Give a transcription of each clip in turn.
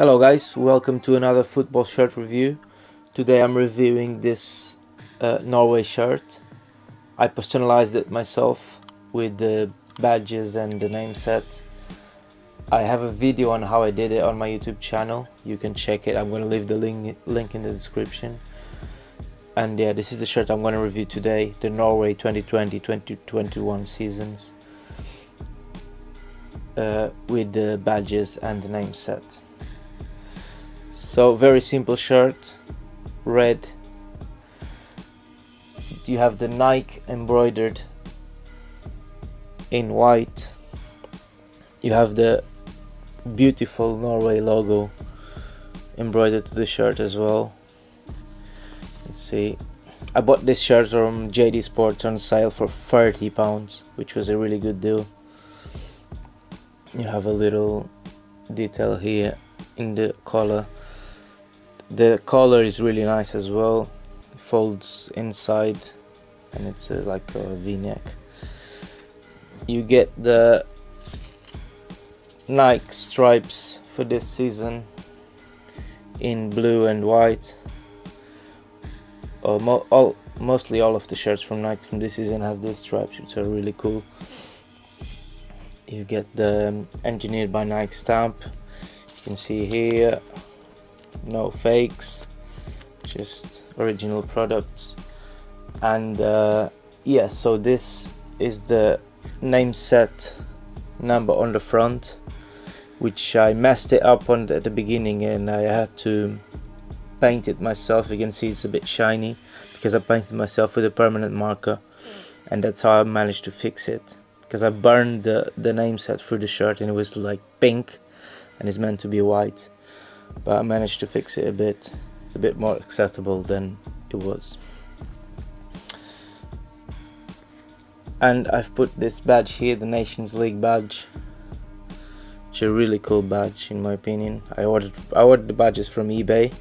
Hello guys, welcome to another football shirt review. Today I'm reviewing this uh, Norway shirt. I personalized it myself with the badges and the name set. I have a video on how I did it on my YouTube channel. You can check it. I'm going to leave the link link in the description. And yeah, this is the shirt I'm going to review today, the Norway 2020-2021 seasons. Uh, with the badges and the name set so very simple shirt red. You have the Nike embroidered in white. You have the beautiful Norway logo embroidered to the shirt as well. Let's see. I bought this shirt from JD Sports on sale for 30 pounds which was a really good deal. You have a little detail here in the collar the collar is really nice as well. It folds inside and it's uh, like a v-neck. You get the Nike stripes for this season in blue and white. Uh, mo all, mostly all of the shirts from Nike from this season have these stripes which are really cool. You get the um, engineered by Nike stamp. You can see here no fakes just original products. And uh, yeah so this is the name set number on the front which I messed it up on the, at the beginning and I had to paint it myself. You can see it's a bit shiny because I painted myself with a permanent marker and that's how I managed to fix it. Because I burned the, the name set through the shirt and it was like pink and it's meant to be white but I managed to fix it a bit. It's a bit more acceptable than it was. And I've put this badge here the Nations League badge. It's a really cool badge in my opinion. I ordered I ordered the badges from eBay.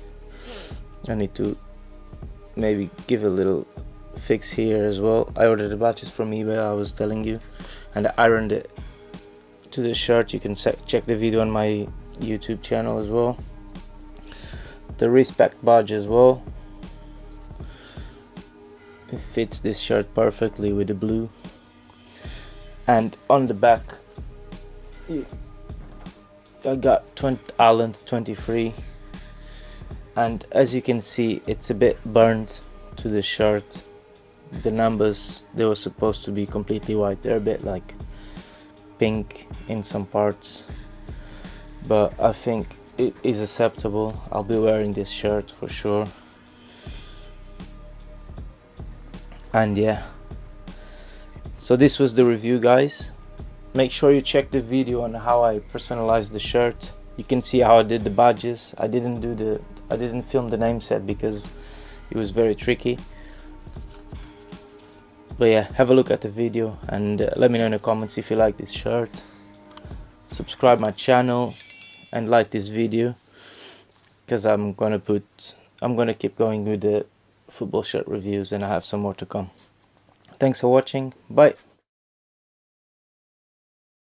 I need to maybe give a little fix here as well. I ordered the badges from eBay I was telling you. And I ironed it to the shirt. You can check the video on my YouTube channel as well the respect badge as well. It fits this shirt perfectly with the blue. And on the back I got 20 Haaland 23 and as you can see it's a bit burnt to the shirt. The numbers they were supposed to be completely white. They're a bit like pink in some parts. But I think it is acceptable. I'll be wearing this shirt for sure. And yeah. So this was the review guys. Make sure you check the video on how I personalized the shirt. You can see how I did the badges. I didn't do the I didn't film the name set because it was very tricky. But yeah have a look at the video and uh, let me know in the comments if you like this shirt. Subscribe my channel and like this video because I'm gonna put I'm gonna keep going with the football shirt reviews and I have some more to come. Thanks for watching. Bye